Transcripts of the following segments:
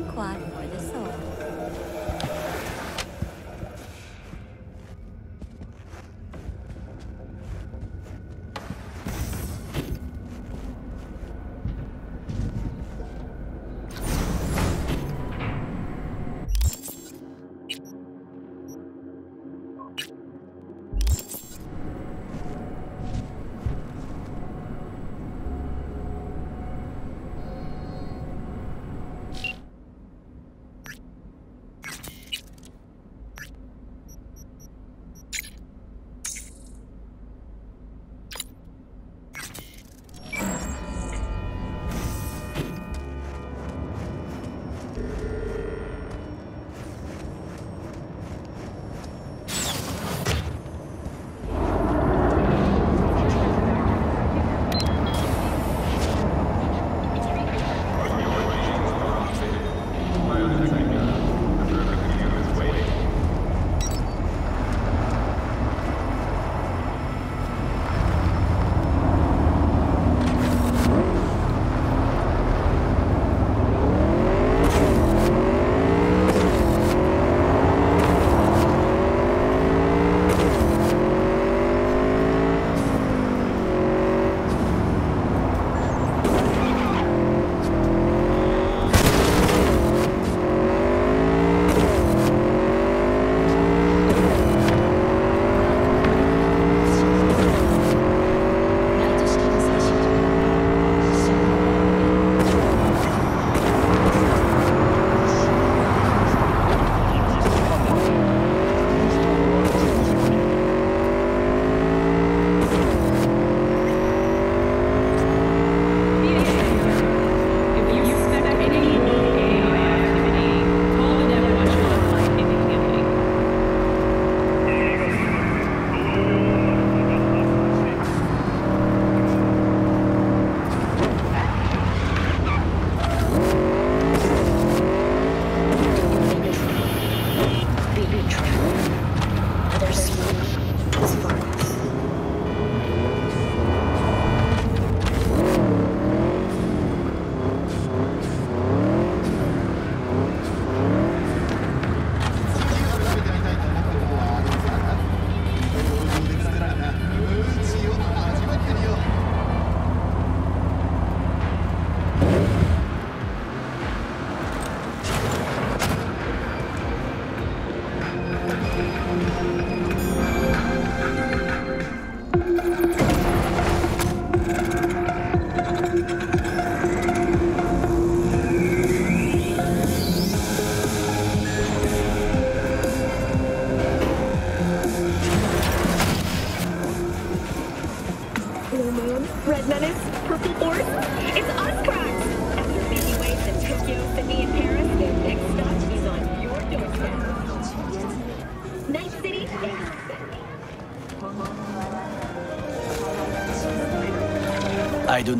Tianxia, kumquat for the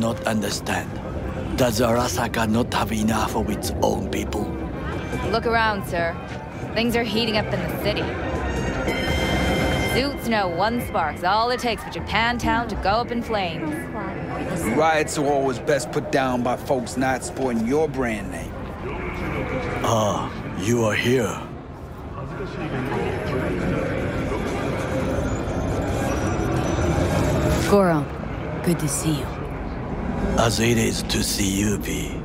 I not understand. Does Arasaka not have enough of its own people? Look around, sir. Things are heating up in the city. Suits know one spark's all it takes for Japantown to go up in flames. Kumquat for the soul. Riots are always best put down by folks not sporting your brand name. Ah, you are here. Goro, good to see you. As it is to see you, be.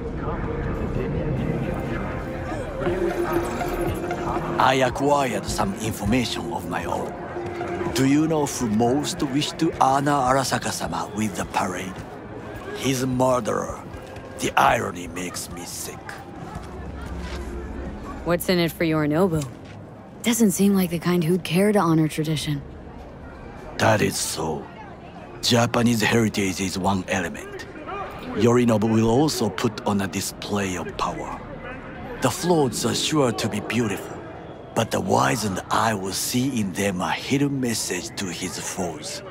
I acquired some information of my own. Do you know who most wished to honor Arasaka-sama with the parade? His murderer. The irony makes me sick. What's in it for your Yorinobu? Doesn't seem like the kind who'd care to honor tradition. That is so. Japanese heritage is one element. Yorinobu will also put on a display of power. The floats are sure to be beautiful, but the wizened eye will see in them a hidden message to his foes.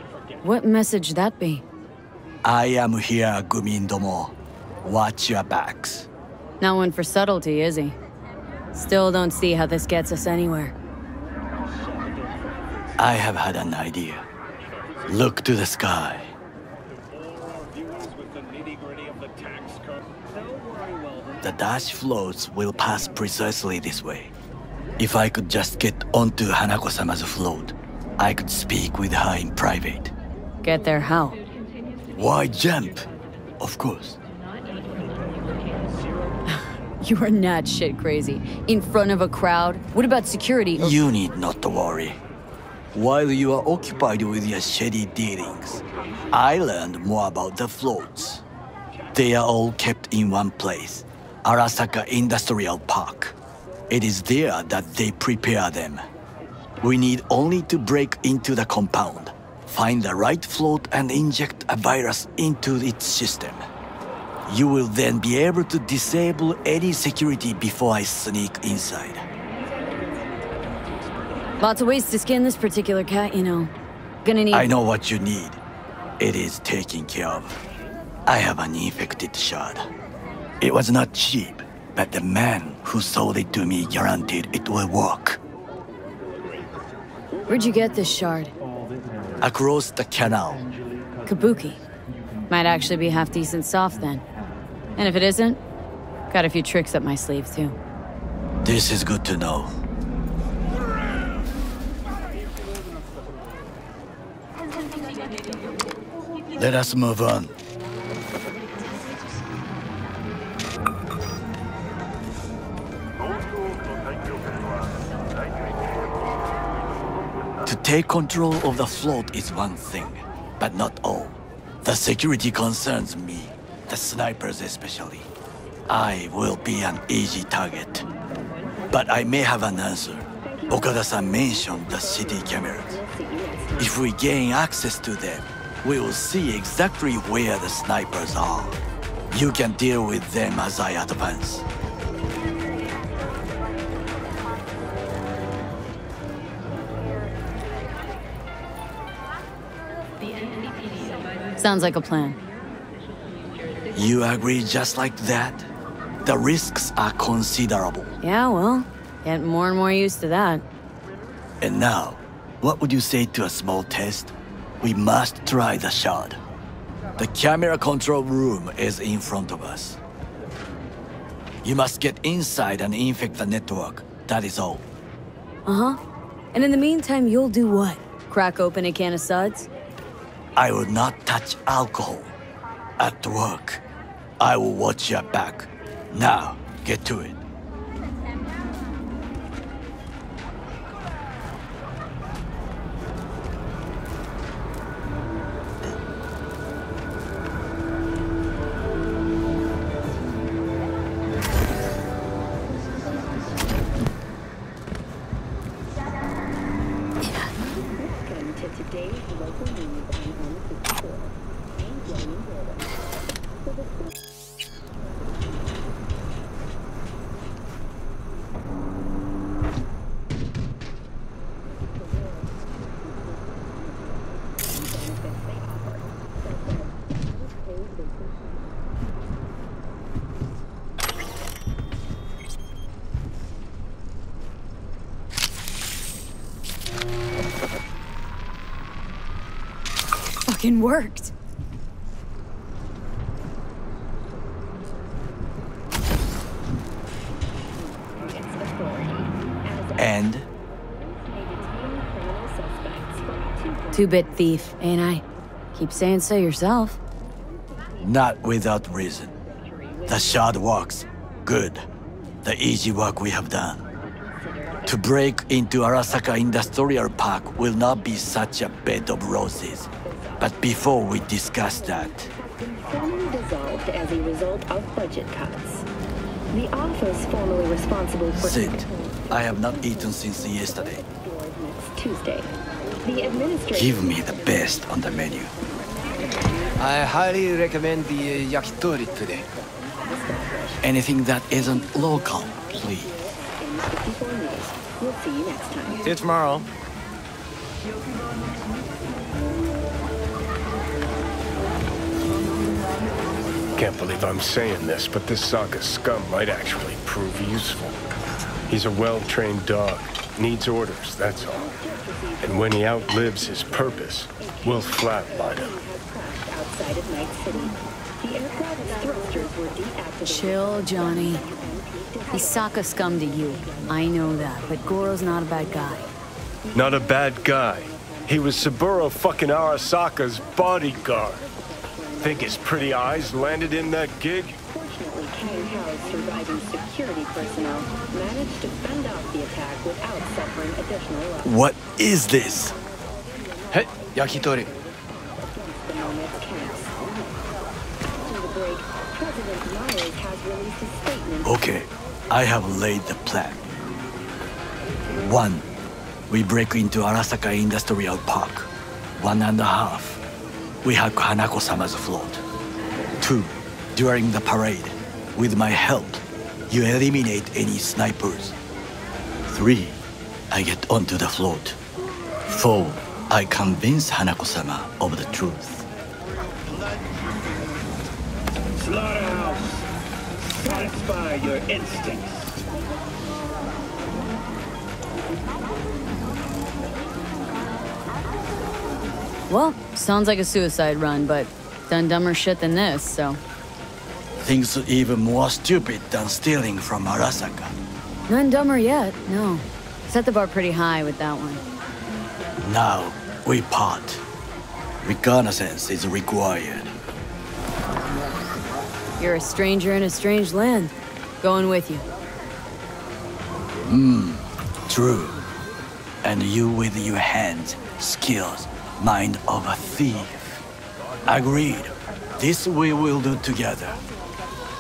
What message that be? I am here, Gumindomo. Watch your backs. Not one for subtlety, is he? Still don't see how this gets us anywhere. I have had an idea. Look to the sky. The dash floats will pass precisely this way. If I could just get onto Hanako-sama's float, I could speak with her in private. Get there how? Why jump? Of course. You are not shit crazy. In front of a crowd? What about security? You need not to worry. While you are occupied with your shady dealings, I learned more about the floats. They are all kept in one place, Arasaka Industrial Park. It is there that they prepare them. We need only to break into the compound, find the right float and inject a virus into its system. You will then be able to disable any security before I sneak inside. Lots of ways to skin this particular cat, you know. Gonna need. I know what you need. It is taken care of. I have an infected shard. It was not cheap, but the man who sold it to me guaranteed it will work. Where'd you get this shard? Across the canal, Kabuki. Might actually be half decent soft then. And if it isn't, got a few tricks up my sleeve too. this is good to know. Let us move on. Take control of the float is one thing, but not all. The security concerns me, the snipers especially. I will be an easy target. But I may have an answer. Okada-san mentioned the city cameras. If we gain access to them, we will see exactly where the snipers are. You can deal with them as I advance. Sounds like a plan. You agree just like that? The risks are considerable. Yeah, well, getting more and more used to that. And now, what would you say to a small test? We must try the shard. The camera control room is in front of us. You must get inside and infect the network. That is all. Uh huh. And in the meantime, you'll do what? Crack open a can of suds? I will not touch alcohol. At work, I will watch your back. Now, get to it. For two Two bit thief, ain't I? Keep saying so yourself. not without reason. The shard works. Good. The easy work we have done. To break into Arasaka Industrial Park will not be such a bed of roses. But before we discuss that, been formally dissolved as a result of budget cuts. The office formerly responsible for sit. I have not eaten since yesterday. next Tuesday. The administrator Give me the best on the menu. I highly recommend the uh, yakitori today. Anything that isn't local, please. in 54 News. We'll see you next time. See you tomorrow. Can't believe I'm saying this, but this Saga scum might actually prove useful. He's a well-trained dog. Needs orders, that's all. And when he outlives his purpose, we'll flatline him. Outside outside of Night City. The aircraft's thrusters were deactivated. Chill, Johnny. He's Sokka scum to you. I know that, but Goro's not a bad guy. Not a bad guy. He was Saburo fucking Arasaka's bodyguard. Think his pretty eyes landed in that gig? Fortunately, Kang Tao's surviving security personnel managed to fend off the attack without suffering additional loss. What is this? Hey, yakitori. The moment counts. After the break, President Myers has released a statement Okay, I have laid the plan. One, we break into Arasaka Industrial Park. One and a half, we hack Hanako-sama's float. Two, during the parade, with my help, you eliminate any snipers. Three, I get onto the float. Four, I convince Hanako-sama of the truth. Slaughterhouse. Satisfy your instincts. Well, sounds like a suicide run, but done dumber shit than this, so. Things even more stupid than stealing from Arasaka. None dumber yet, no. Set the bar pretty high with that one. Now, we part. Reconnaissance is required. You're a stranger in a strange land. Going with you. Hmm, True. And you with your hands, skills, mind of a thief. Agreed. This we will do together.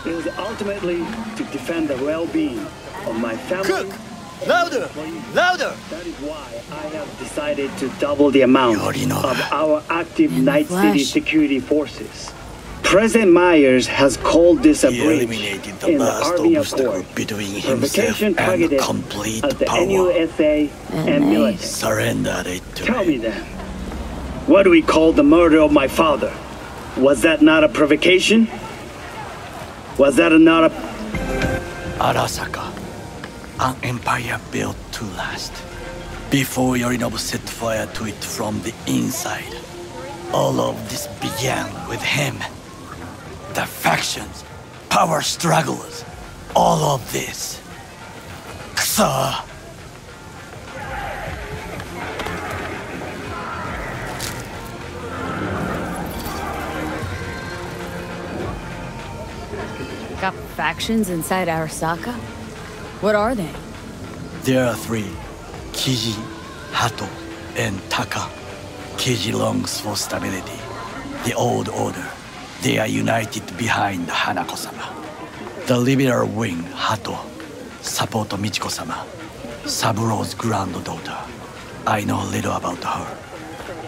It is ultimately to defend the well-being of my family. Cook! Louder! Louder! That is why I have decided to double the amount of our active In the Night City security forces. President Myers has called this a He breach eliminated the in the Army obstacle Accord. between himself Provocation and targeted complete at the power. NUSA and NA. military. Surrender it to Tell me. me then, what do we call the murder of my father? Was that not a provocation? Was that not a Arasaka. An empire built to last. Before Yorinobu set fire to it from the inside. All of this began with him. The factions, power struggles, all of this. Kusa! Got factions inside Arasaka? What are they? There are three Kiji, Hato, and Taka. Kiji longs for stability. The old order. They are united behind Hanako sama. The liberal wing, Hato, support Michiko sama, Saburo's granddaughter. I know little about her.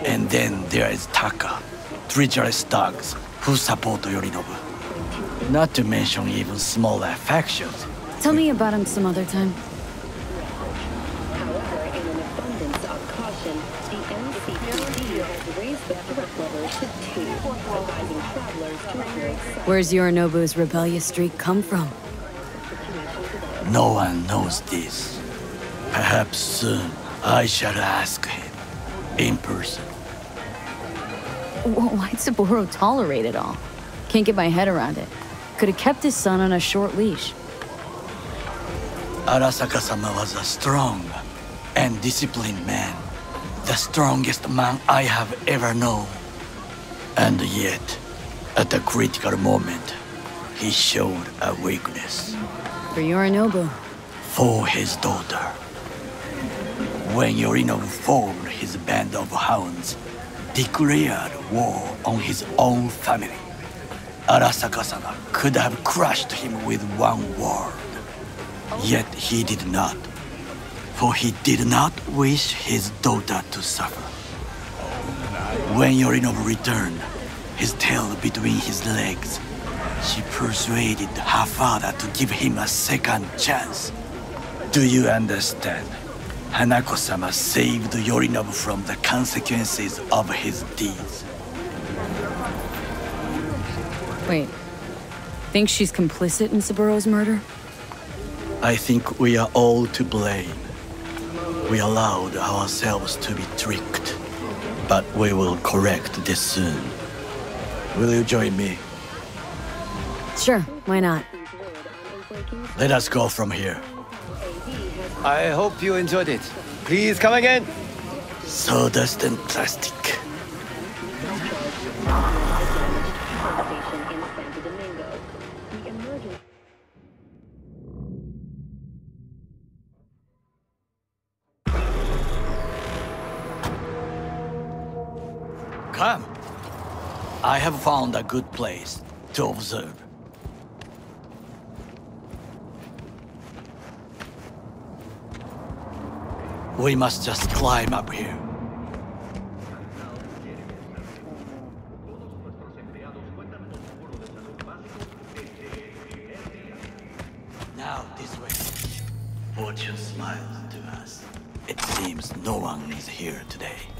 And then there is Taka, treacherous thugs who support Yorinobu. Not to mention even smaller factions. Tell me about him some other time. However, in an abundance of caution, the NCPD has raised the threat level to two, advising travelers to avoid such Where's Yorinobu's rebellious streak come from? No one knows this. Perhaps soon I shall ask him in person. Wh- Why'd Saburo tolerate it all? Can't get my head around it. Could have kept his son on a short leash. Arasaka sama was a strong and disciplined man, the strongest man I have ever known. And yet, at a critical moment, he showed a weakness For Yorinobu. for his daughter. When Yorinobu formed his band of hounds, declared war on his own family, Arasaka-sama could have crushed him with one word. Yet he did not, for he did not wish his daughter to suffer. When Yorinobu returned, his tail between his legs, she persuaded her father to give him a second chance. Do you understand? Hanako-sama saved Yorinobu from the consequences of his deeds. Wait. Think she's complicit in Saburo's murder? I think we are all to blame. We allowed ourselves to be tricked, but we will correct this soon. Will you join me? Sure, why not? Let us go from here. I hope you enjoyed it. Please come again. Sawdust and plastic. Have found a good place to observe. We must just climb up here. Now this way. Fortune smiles to us. It seems no one is here today.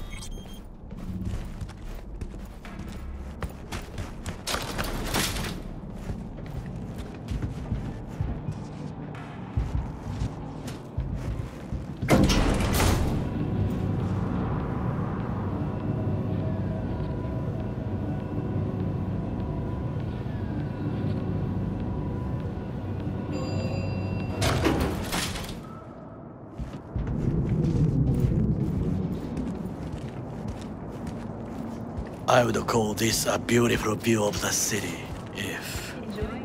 I would call this a beautiful view of the city if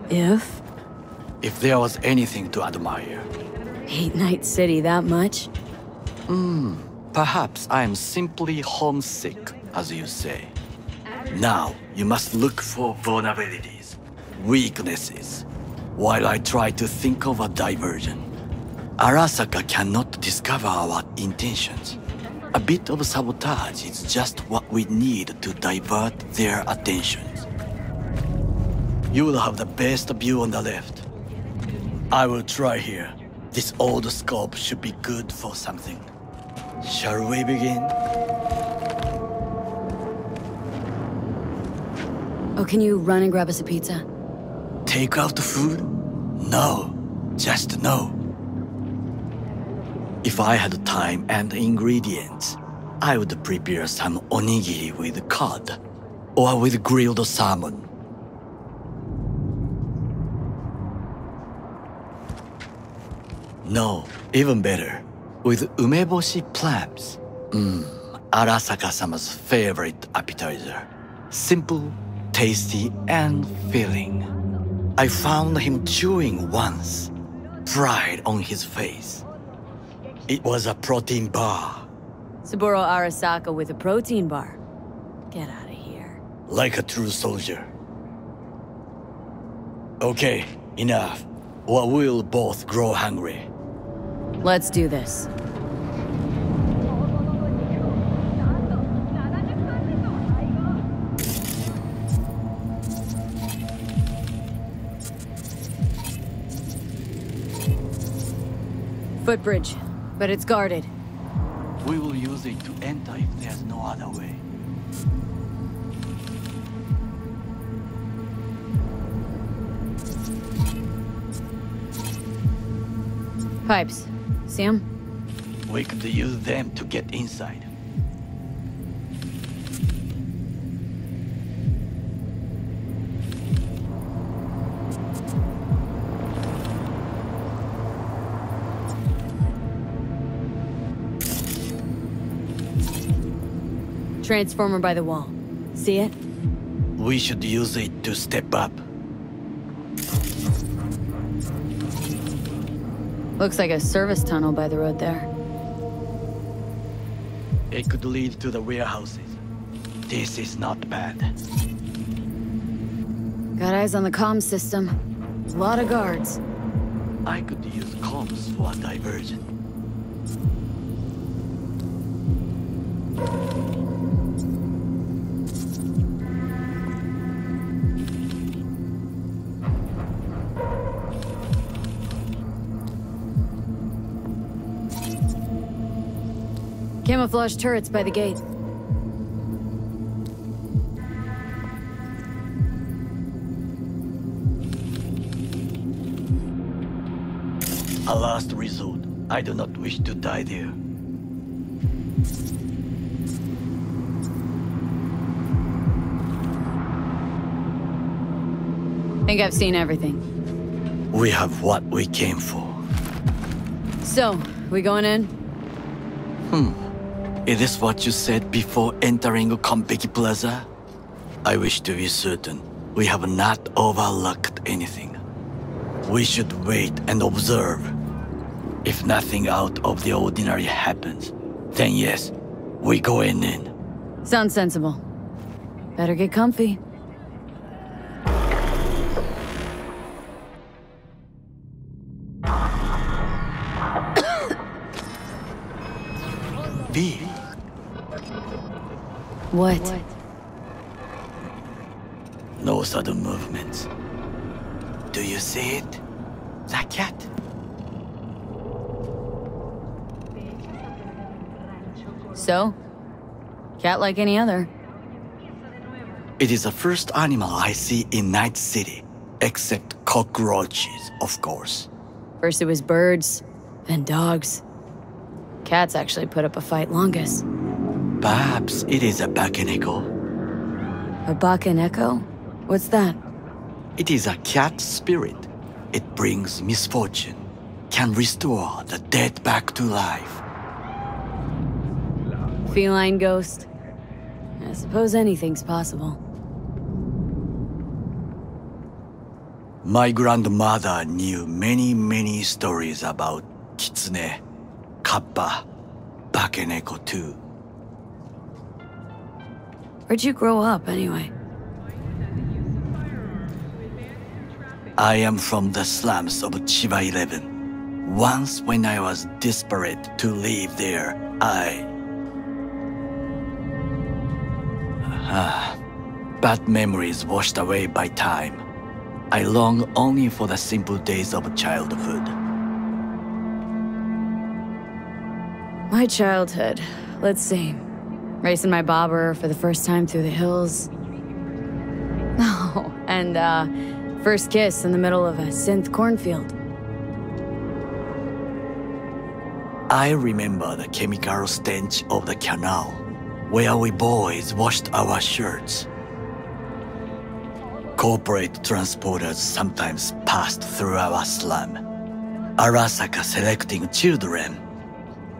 If? if there was anything to admire. Hate Night City that much? Hmm, perhaps I am simply homesick, as you say. Now, you must look for vulnerabilities, weaknesses, while I try to think of a diversion. Arasaka cannot discover our intentions. A bit of sabotage is just what we need to divert their attention. You will have the best view on the left. I will try here. This old scope should be good for something. Shall we begin? Oh, can you run and grab us a pizza? Take out the food? No, just no. If I had time and ingredients, I would prepare some onigiri with cod or with grilled salmon. No, even better, with umeboshi clams. Mmm, Arasaka-sama's favorite appetizer. Simple, tasty, and filling. I found him chewing once, pride on his face. It was a protein bar, Saburo Arasaka with a protein bar. Get out of here. like a true soldier. Okay, enough, or we'll both grow hungry. Let's do this. Footbridge, but it's guarded. We will use it to enter if there's no other way. Pipes. See 'em? We could use them to get inside. Transformer by the wall. See it? We should use it to step up. Looks like a service tunnel by the road there. It could lead to the warehouses. This is not bad. Got eyes on the comm system. A lot of guards. I could use comms for a diversion. Camouflage turrets by the gate. A last resort. I do not wish to die there. I Think I've seen everything. We have what we came for. So, we going in? Is this what you said before entering Konpeki Plaza? I wish to be certain we have not overlooked anything. We should wait and observe. If nothing out of the ordinary happens, then yes, we going in. Sounds sensible. Better get comfy. What? no sudden movements. Do you see it? That cat? So? Cat like any other. It is the first animal I see in Night City, except cockroaches, of course. First it was birds, then dogs. Cats actually put up a fight longest. Perhaps it is a Bakeneko. A Bakaneko? What's that? It is a cat spirit. It brings misfortune, can restore the dead back to life. Feline ghost? I suppose anything's possible. My grandmother knew many, many stories about Kitsune, Kappa, Bakeneko too. Where'd you grow up, anyway? I am from the slums of Chiba 11. Once when I was desperate to live there, I... Ah, bad memories washed away by time. I long only for the simple days of childhood. My childhood. Let's see. Racing my bobber for the first time through the hills. Oh, and, uh, first kiss in the middle of a synth cornfield. I remember the chemical stench of the canal, where we boys washed our shirts. Corporate transporters sometimes passed through our slum. Arasaka selecting children,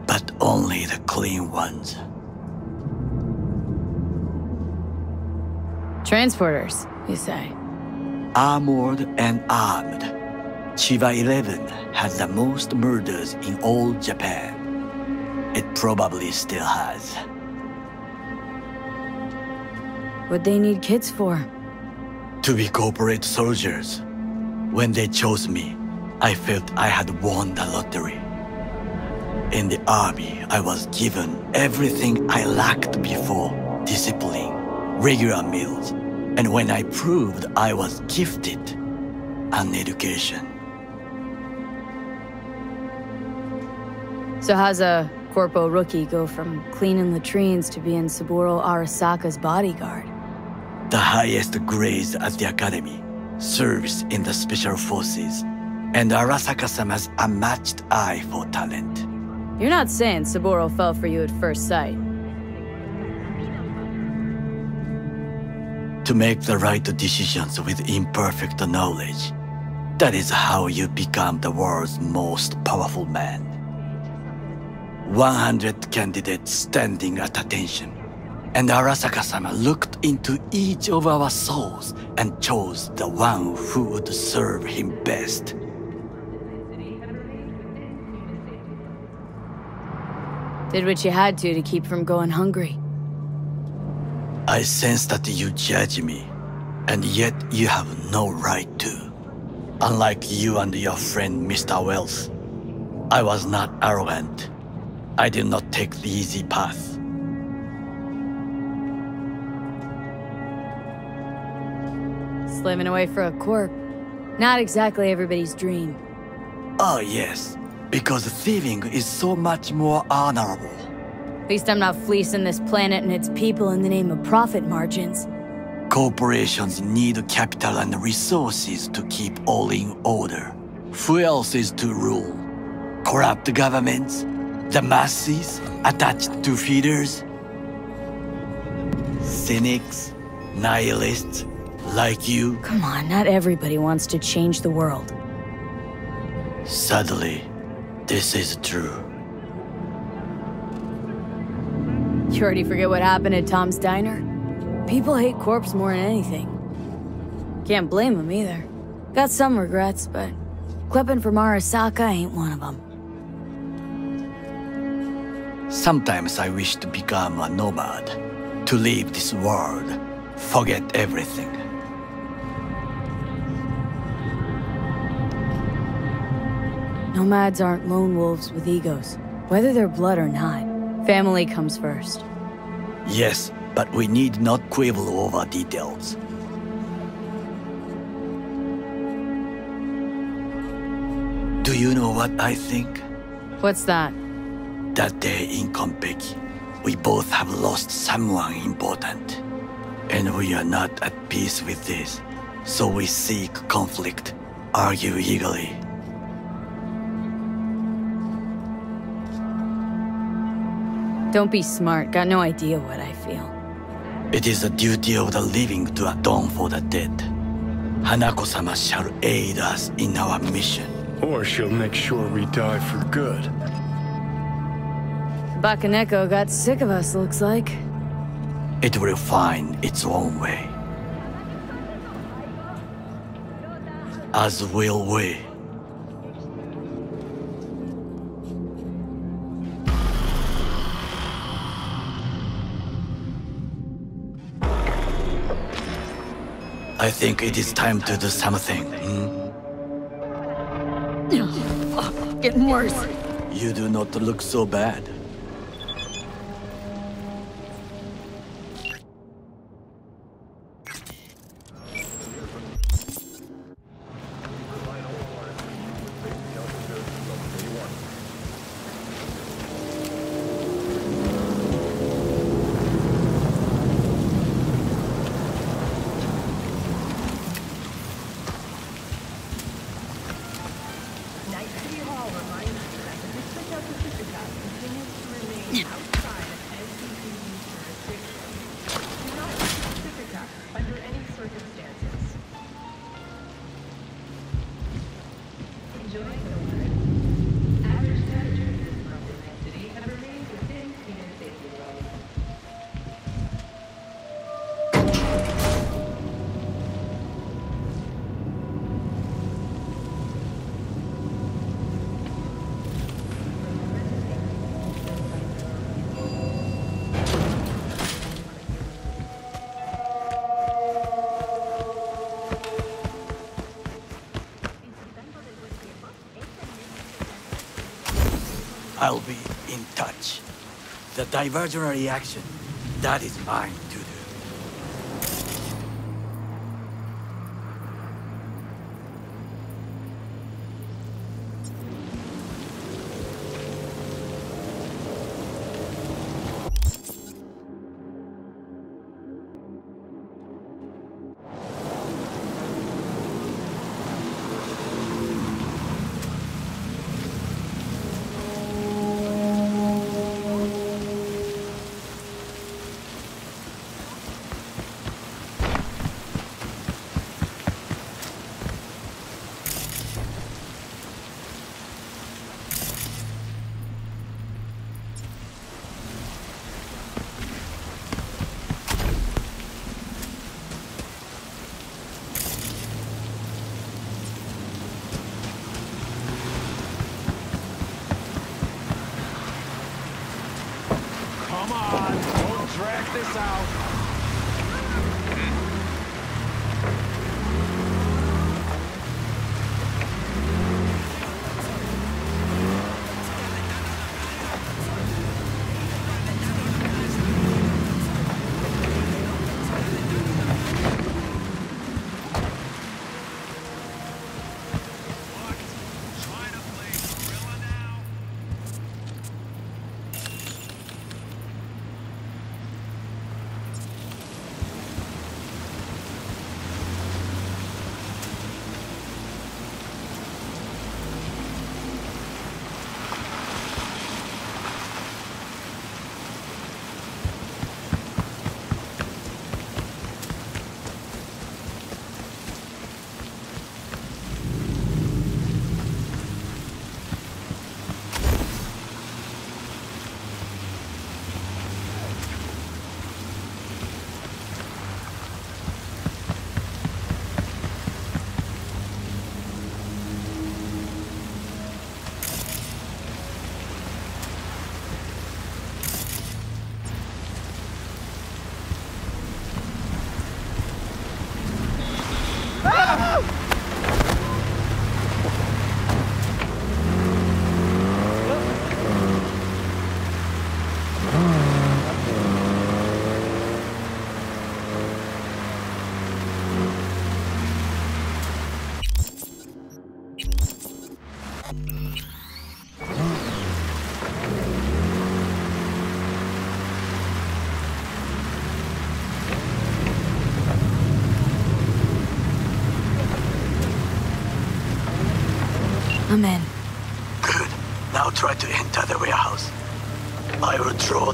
but only the clean ones. Transporters, you say? Armored and armed. Chiba 11 has the most murders in all Japan. It probably still has. What they need kids for? To be corporate soldiers. When they chose me, I felt I had won the lottery. In the army, I was given everything I lacked before discipline, regular meals, and when I proved I was gifted, an education. So how's a corpo rookie go from cleaning latrines to being Saburo Arasaka's bodyguard? The highest grades at the academy, service in the special forces, and Arasaka-sama's unmatched eye for talent. You're not saying Saburo fell for you at first sight. To make the right decisions with imperfect knowledge, that is how you become the world's most powerful man. 100 candidates standing at attention, and Arasaka-sama looked into each of our souls and chose the one who would serve him best. Did what you had to to keep from going hungry. I sense that you judge me, and yet you have no right to. Unlike you and your friend Mr. Welles, I was not arrogant. I did not take the easy path. Slaving away for a corp. Not exactly everybody's dream. Oh yes, because thieving is so much more honorable. At least I'm not fleecing this planet and its people in the name of profit margins. Corporations need capital and resources to keep all in order. Who else is to rule? Corrupt governments? The masses attached to feeders? Cynics? Nihilists? Like you, Come on, not everybody wants to change the world. sadly, this is true. You already forget what happened at Tom's Diner? People hate Corpos more than anything. Can't blame them either. Got some regrets, but clipping from Arasaka ain't one of them. Sometimes I wish to become a nomad, to leave this world, forget everything. Nomads aren't lone wolves with egos, whether they're blood or not. Family comes first. Yes, but we need not quibble over details. Do you know what I think? What's that? That day in Konpeki, we both have lost someone important. And we are not at peace with this. So we seek conflict, argue eagerly. Don't be smart, got no idea what I feel. It is the duty of the living to atone for the dead. Hanako-sama shall aid us in our mission. Or she'll make sure we die for good. Bakaneko got sick of us, looks like. It will find its own way. As will we. I think it is time to do something. hmm? Getting worse. You do not look so bad. I'll be in touch. The diversionary reaction, that is mine to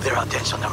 their attention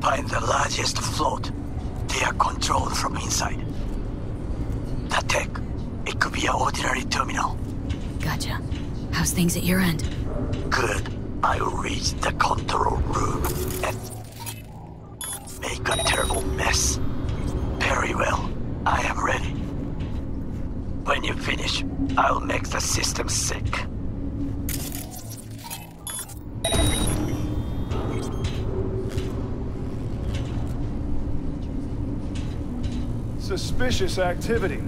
Find the largest float. They are controlled from inside. The tech. It could be an ordinary terminal. Gotcha. How's things at your end? Good. I will reach the control room and make a terrible mess. Very well. I am ready. When you finish, I'll make the system sick. Suspicious activity.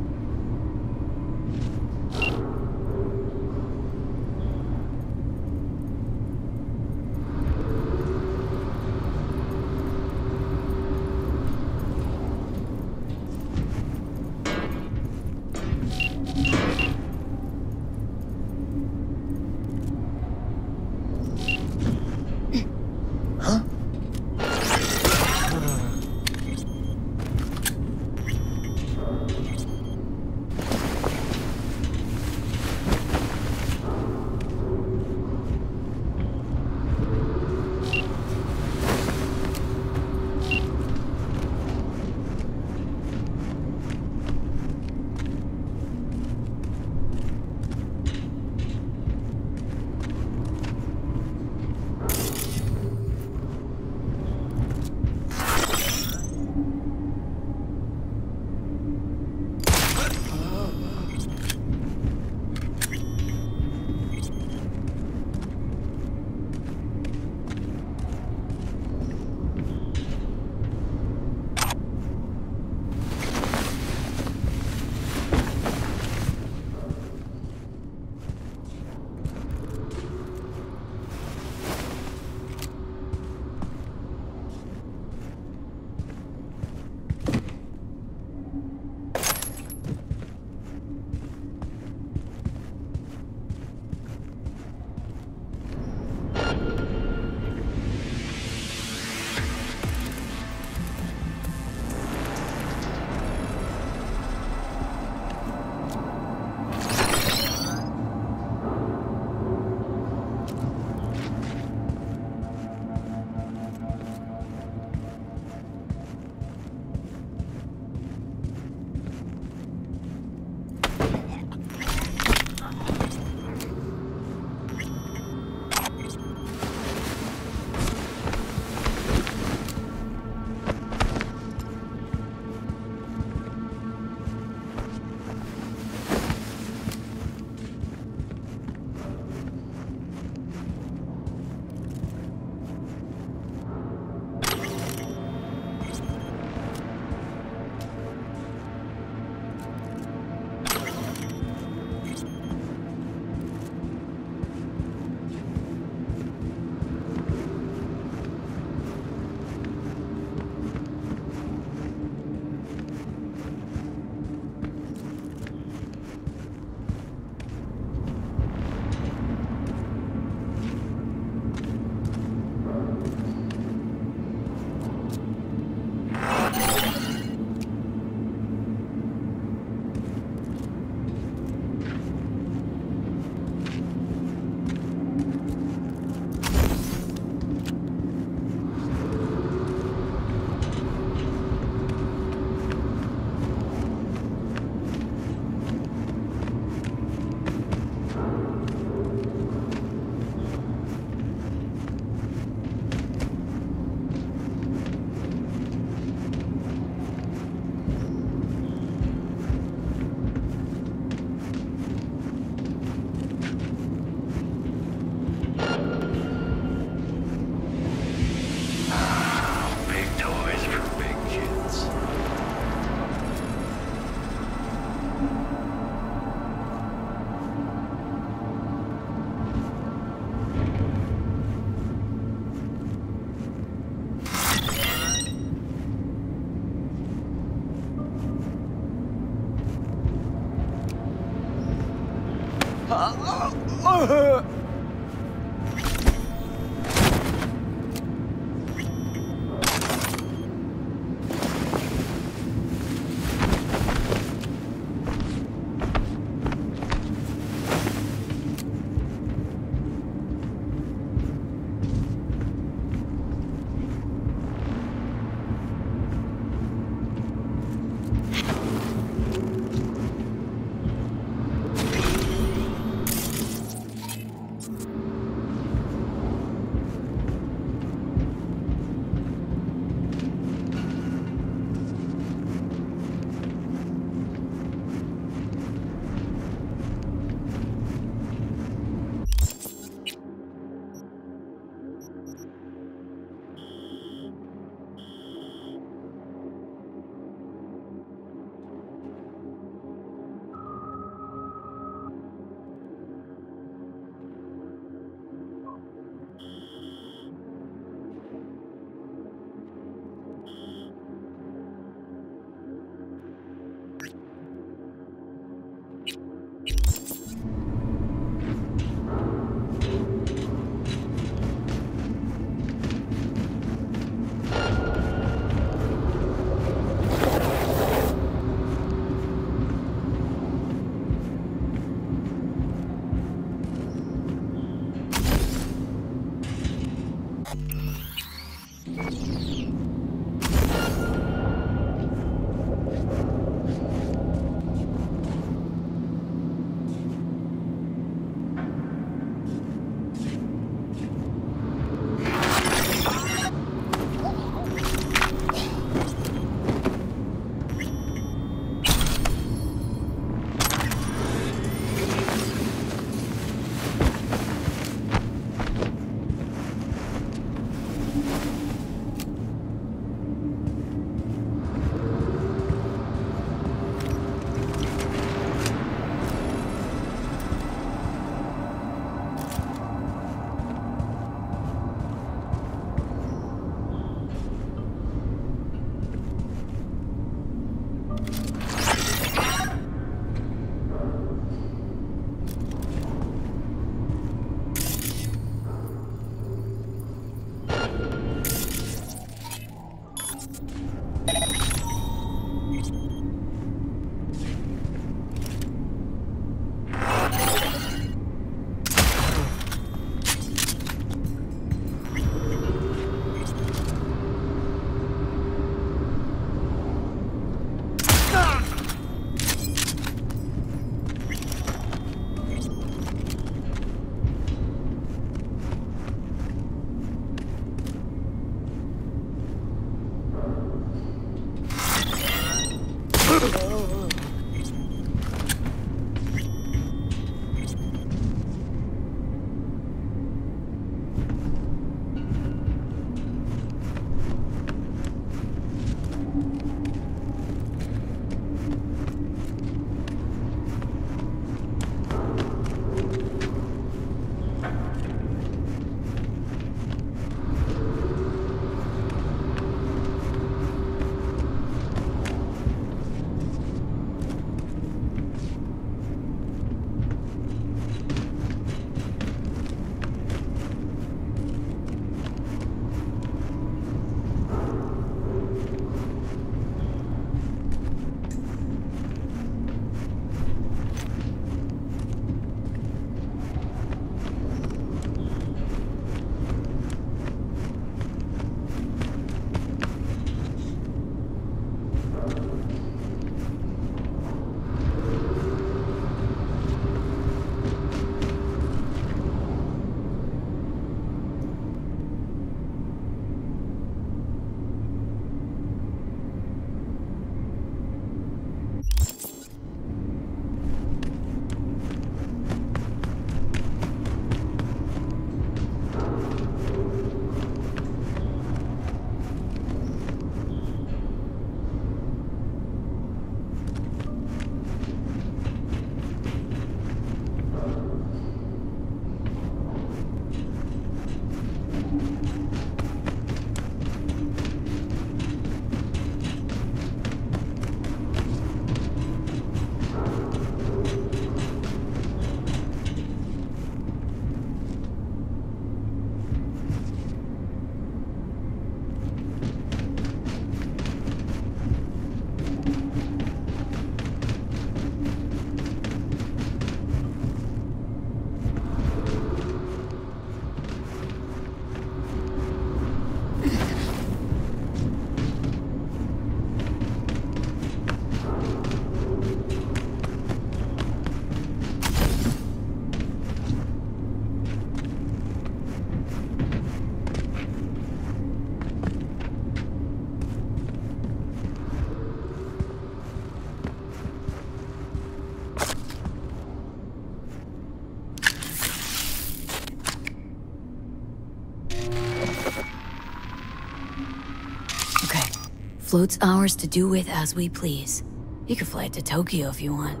Float's ours to do with as we please. You can fly it to Tokyo if you want.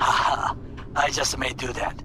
Haha, I just may do that.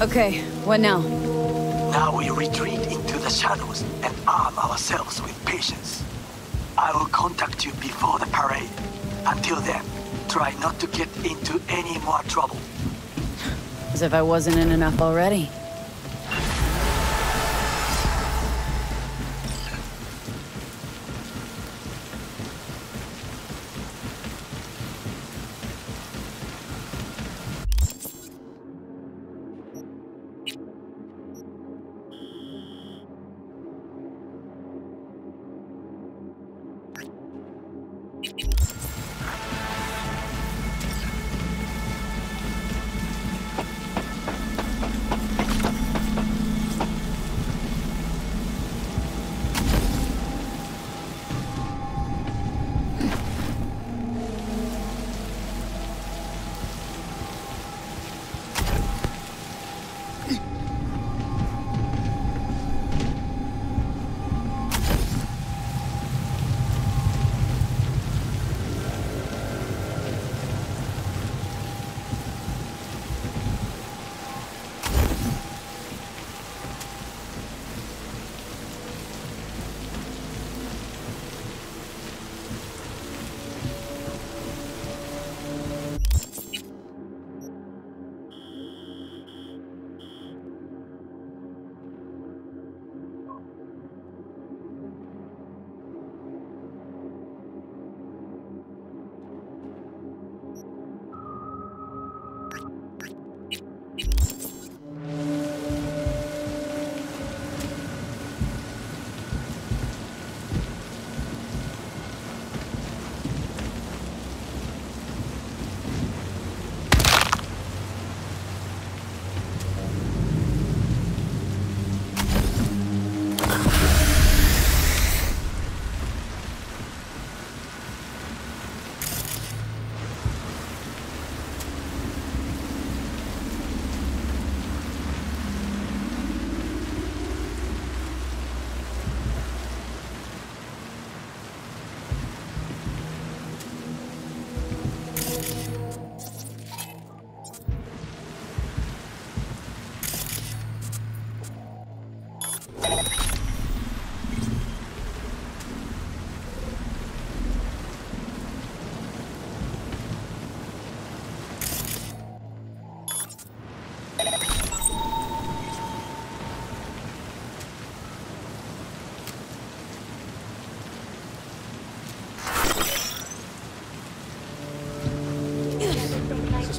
Okay, what now? Now we retreat into the shadows and arm ourselves with patience. I will contact you before the parade. Until then, try not to get into any more trouble. As if I wasn't in enough already.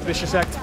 Suspicious activity.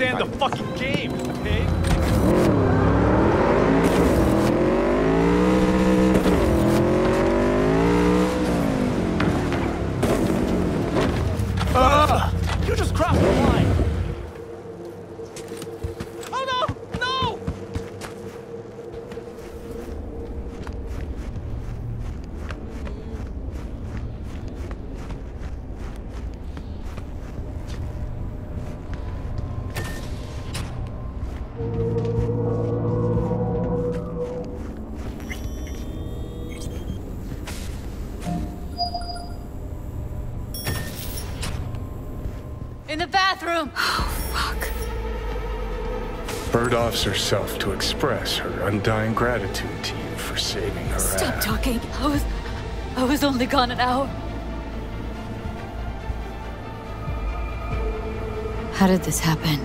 Understand the fucking Bird offs herself to express her undying gratitude to you for saving her Stop ass. talking. I was. I was only gone an hour. How did this happen?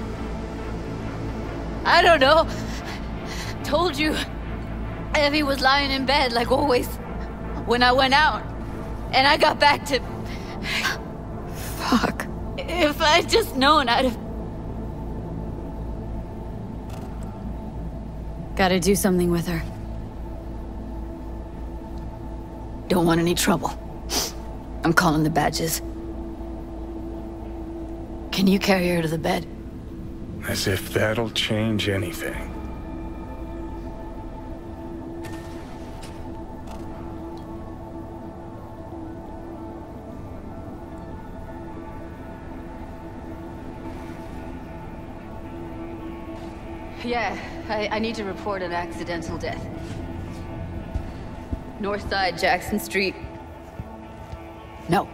I don't know. Told you. Evie was lying in bed like always. When I went out. And I got back to. Fuck. If I'd just known, I'd have. Gotta do something with her. Don't want any trouble. I'm calling the badges. Can you carry her to the bed? As if that'll change anything. Yeah, I, I need to report an accidental death. North side, Jackson Street. No.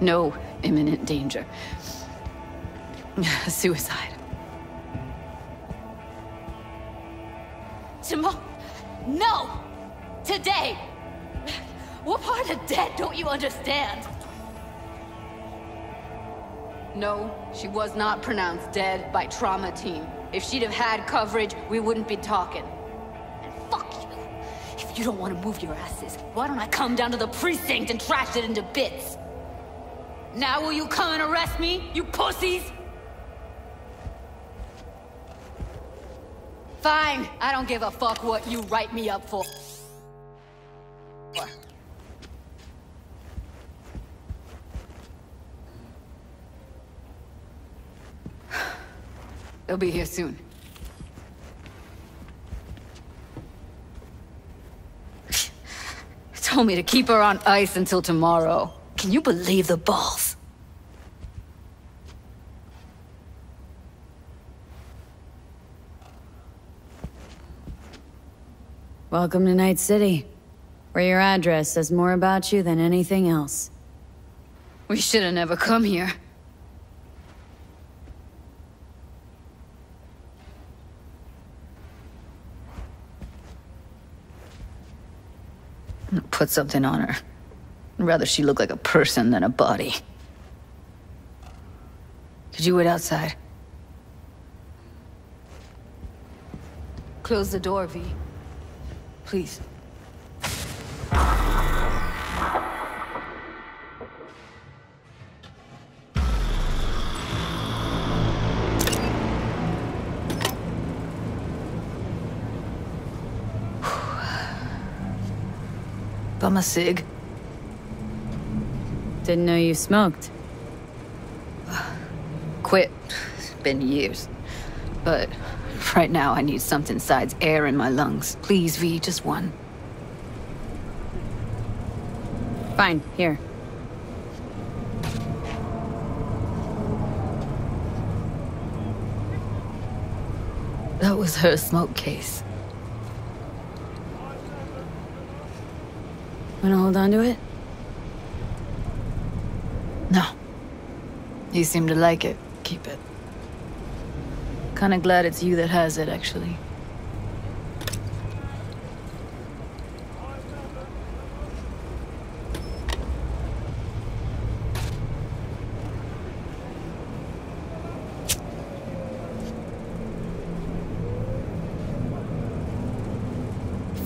No imminent danger. Suicide. Tomorrow? No! Today! What part of dead don't you understand? No, she was not pronounced dead by trauma team. If she'd have had coverage, we wouldn't be talking. And fuck you. If you don't want to move your asses, why don't I come down to the precinct and trash it into bits? Now will you come and arrest me, you pussies? Fine, I don't give a fuck what you write me up for. They'll be here soon. Told me to keep her on ice until tomorrow. Can you believe the balls? Welcome to Night City, where your address says more about you than anything else. We should have never come here. Put something on her. I'd rather she look like a person than a body. Could you wait outside? Close the door, V. Please. Bum a cig. Didn't know you smoked. Quit. It's been years. But right now I need something besides air in my lungs. Please, V, just one. Fine, here. That was her smoke case. Wanna hold on to it? No. You seem to like it. Keep it. Kinda glad it's you that has it, actually.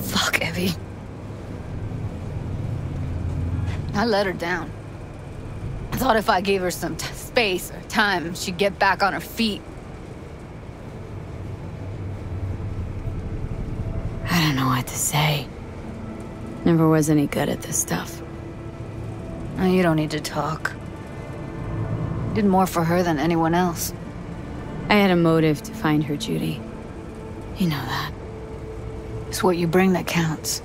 Fuck, Evie. I let her down. I thought if I gave her some space or time, she'd get back on her feet. I don't know what to say. Never was any good at this stuff. Oh, you don't need to talk. Did more for her than anyone else. I had a motive to find her, Judy. You know that. It's what you bring that counts.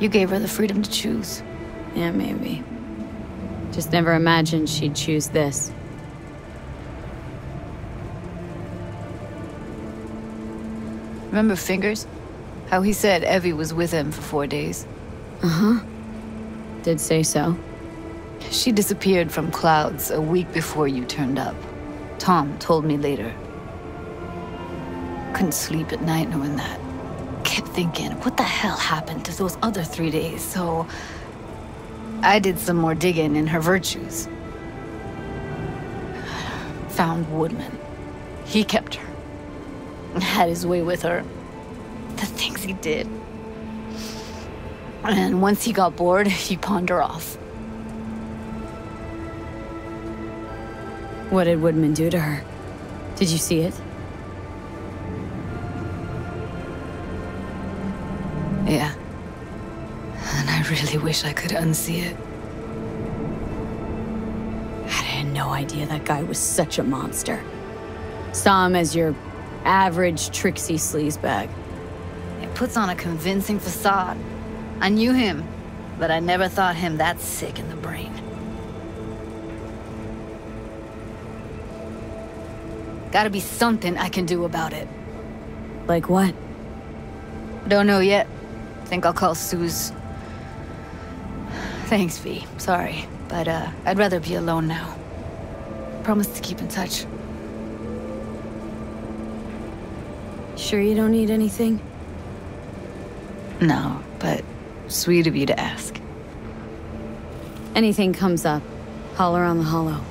You gave her the freedom to choose. Yeah, maybe. Just never imagined she'd choose this. Remember Fingers? How he said Evie was with him for four days. Uh huh. Did say so. She disappeared from clouds a week before you turned up. Tom told me later. Couldn't sleep at night knowing that. Kept thinking, what the hell happened to those other three days? So I did some more digging in her virtues. Found Woodman. He kept her. Had his way with her. The things he did. And once he got bored, he pawned her off. What did Woodman do to her? Did you see it? Yeah. Really wish I could unsee it. I had no idea that guy was such a monster. Saw him as your average tricksy sleazebag. It puts on a convincing facade. I knew him, but I never thought him that sick in the brain. Gotta be something I can do about it. Like what? Don't know yet. Think I'll call Suze. Thanks, V. Sorry, but uh, I'd rather be alone now. Promise to keep in touch. Sure you don't need anything? No, but sweet of you to ask. Anything comes up, holler on the holo.